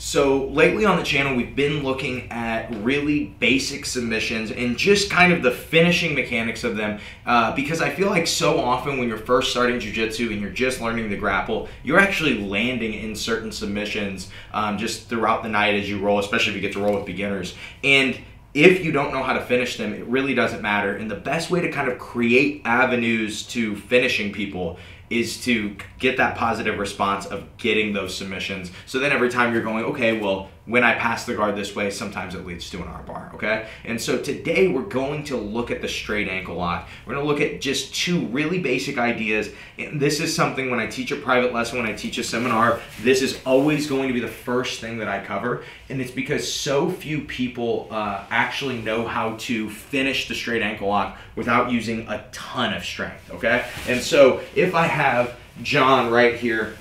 So lately on the channel, we've been looking at really basic submissions and just kind of the finishing mechanics of them uh, because I feel like so often when you're first starting jujitsu and you're just learning the grapple, you're actually landing in certain submissions um, just throughout the night as you roll, especially if you get to roll with beginners. And if you don't know how to finish them, it really doesn't matter. And the best way to kind of create avenues to finishing people is to get that positive response of getting those submissions. So then every time you're going, okay, well, when I pass the guard this way, sometimes it leads to an armbar, okay? And so today we're going to look at the straight ankle lock. We're gonna look at just two really basic ideas. And this is something when I teach a private lesson, when I teach a seminar, this is always going to be the first thing that I cover. And it's because so few people uh, actually know how to finish the straight ankle lock without using a ton of strength, okay? And so if I have John right here,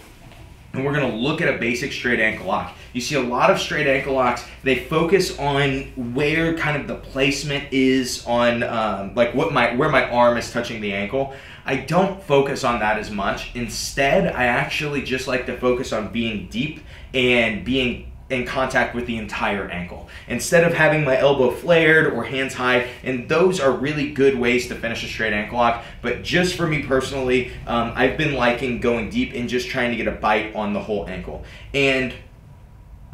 and we're gonna look at a basic straight ankle lock. You see a lot of straight ankle locks, they focus on where kind of the placement is on um, like what my where my arm is touching the ankle. I don't focus on that as much. Instead, I actually just like to focus on being deep and being in contact with the entire ankle. Instead of having my elbow flared or hands high and those are really good ways to finish a straight ankle lock but just for me personally um, i've been liking going deep and just trying to get a bite on the whole ankle. And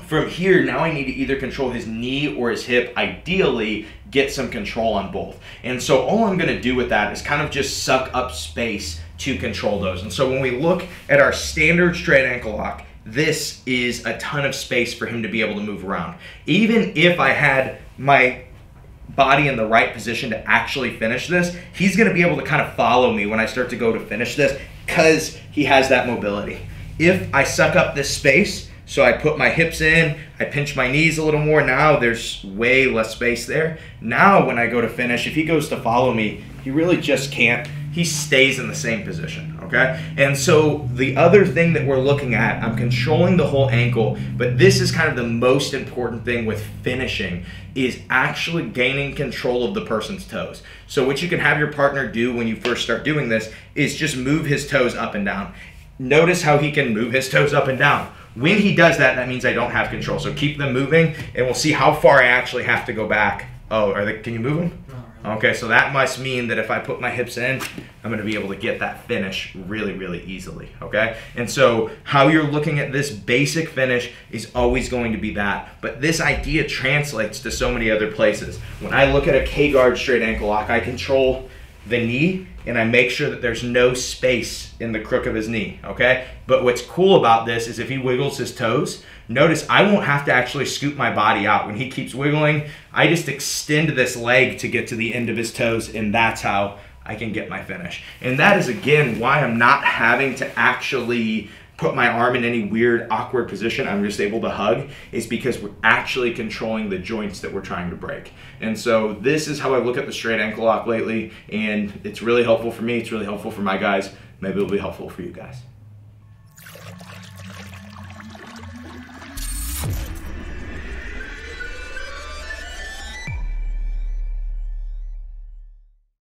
from here now i need to either control his knee or his hip ideally get some control on both. And so all i'm going to do with that is kind of just suck up space to control those. And so when we look at our standard straight ankle lock this is a ton of space for him to be able to move around. Even if I had my body in the right position to actually finish this, he's going to be able to kind of follow me when I start to go to finish this because he has that mobility. If I suck up this space, so I put my hips in, I pinch my knees a little more. Now there's way less space there. Now when I go to finish, if he goes to follow me, he really just can't he stays in the same position, okay? And so the other thing that we're looking at, I'm controlling the whole ankle, but this is kind of the most important thing with finishing is actually gaining control of the person's toes. So what you can have your partner do when you first start doing this is just move his toes up and down. Notice how he can move his toes up and down. When he does that, that means I don't have control. So keep them moving and we'll see how far I actually have to go back. Oh, are they, can you move them? Okay, so that must mean that if I put my hips in, I'm gonna be able to get that finish really, really easily, okay? And so how you're looking at this basic finish is always going to be that, but this idea translates to so many other places. When I look at a K-guard straight ankle lock, I control the knee and I make sure that there's no space in the crook of his knee, okay? But what's cool about this is if he wiggles his toes, notice I won't have to actually scoop my body out. When he keeps wiggling, I just extend this leg to get to the end of his toes and that's how I can get my finish. And that is again why I'm not having to actually put my arm in any weird, awkward position, I'm just able to hug, is because we're actually controlling the joints that we're trying to break. And so this is how I look at the straight ankle lock lately, and it's really helpful for me, it's really helpful for my guys, maybe it'll be helpful for you guys.